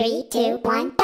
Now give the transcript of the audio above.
Three, two, one.